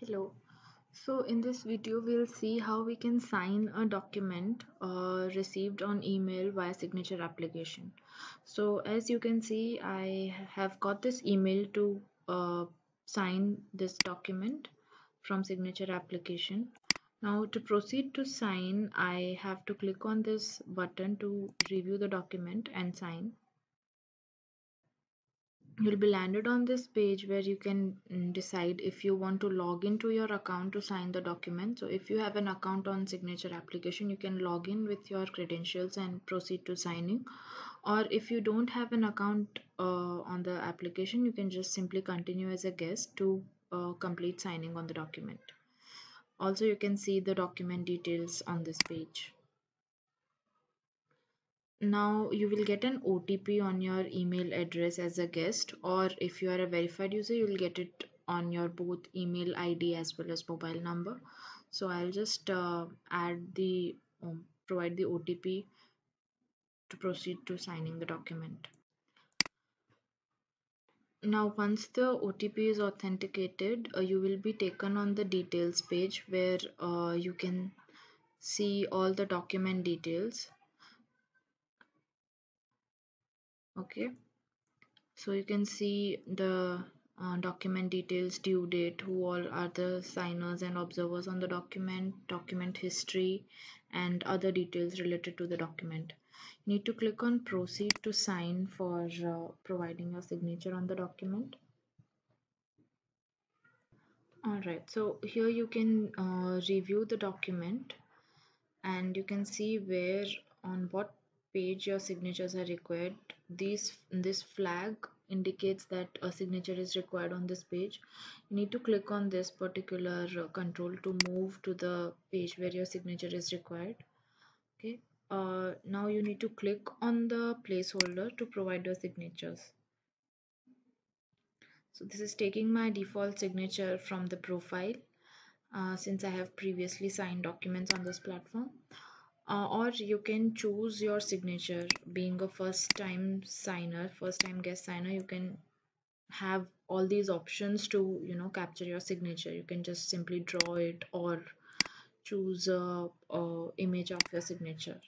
Hello. So in this video, we'll see how we can sign a document uh, received on email via Cygnature application. So as you can see, I have got this email to uh, sign this document from Cygnature application. Now to proceed to sign, I have to click on this button to review the document and sign you'll be landed on this page where you can mm, decide if you want to log into your account to sign the document. So if you have an account on Cygnature application you can log in with your credentials and proceed to signing. Or if you don't have an account uh, on the application you can just simply continue as a guest to uh, complete signing on the document. Also you can see the document details on this page now you will get an OTP on your email address as a guest or if you are a verified user you will get it on your both email ID as well as mobile number. So I'll just uh, add the um, provide the OTP to proceed to signing the document. Now once the OTP is authenticated uh, you will be taken on the details page where uh, you can see all the document details okay. So you can see the uh, document details due date who all are the signers and observers on the document document history and other details related to the document. You need to click on proceed to sign for uh, providing your signature on the document. Alright so here you can uh, review the document and you can see where on what page your signatures are required. This this flag indicates that a signature is required on this page. You need to click on this particular uh, control to move to the page where your signature is required. Okay uh, now you need to click on the placeholder to provide your signatures. So this is taking my default signature from the profile uh, since I have previously signed documents on this platform uh, or you can choose your signature. Being a first time signer first time guest signer you can have all these options to you know capture your signature. You can just simply draw it or choose a, a image of your signature.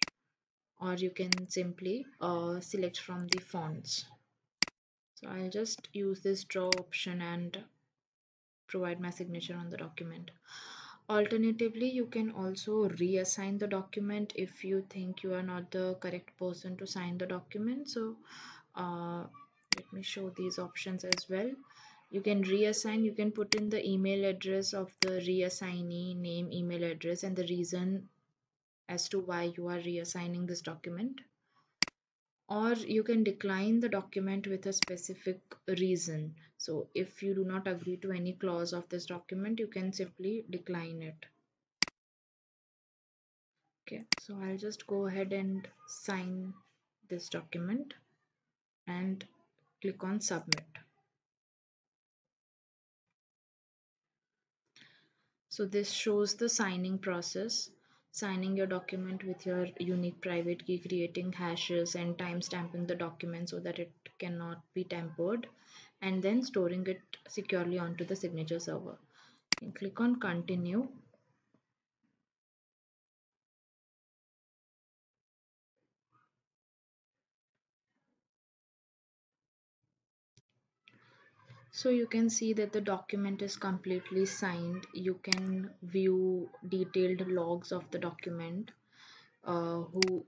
Or you can simply uh, select from the fonts. So I'll just use this draw option and provide my signature on the document Alternatively, you can also reassign the document if you think you are not the correct person to sign the document. So uh, let me show these options as well. You can reassign, you can put in the email address of the reassignee, name, email address, and the reason as to why you are reassigning this document or you can decline the document with a specific reason. So if you do not agree to any clause of this document you can simply decline it. Okay so i'll just go ahead and sign this document and click on submit. So this shows the signing process signing your document with your unique private key, creating hashes and timestamping the document so that it cannot be tampered, and then storing it securely onto the Cygnature server. click on continue. So you can see that the document is completely signed. You can view detailed logs of the document, uh, who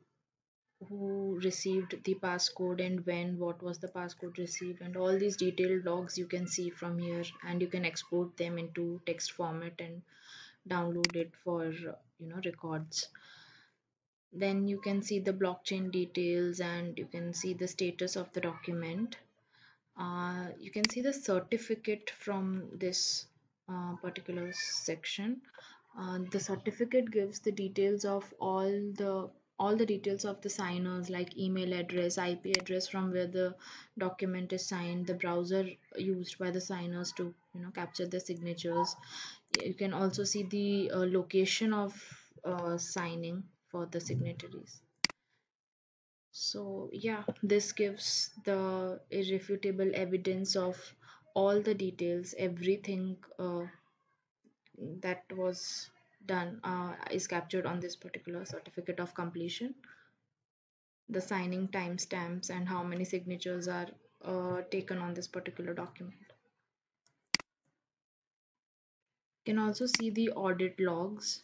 who received the passcode and when, what was the passcode received, and all these detailed logs you can see from here, and you can export them into text format and download it for you know records. Then you can see the blockchain details and you can see the status of the document uh, you can see the certificate from this uh, particular section. Uh, the certificate gives the details of all the all the details of the signers like email address ip address from where the document is signed the browser used by the signers to you know capture the signatures. You can also see the uh, location of uh, signing for the signatories so yeah this gives the irrefutable evidence of all the details everything uh, that was done uh, is captured on this particular certificate of completion. The signing timestamps and how many signatures are uh, taken on this particular document. You can also see the audit logs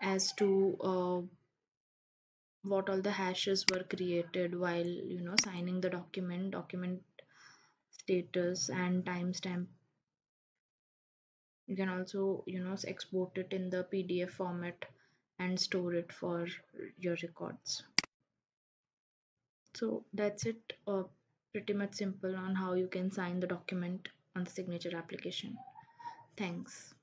as to uh, what all the hashes were created while you know signing the document document status and timestamp. You can also you know export it in the pdf format and store it for your records. So that's it uh, pretty much simple on how you can sign the document on the Cygnature application. Thanks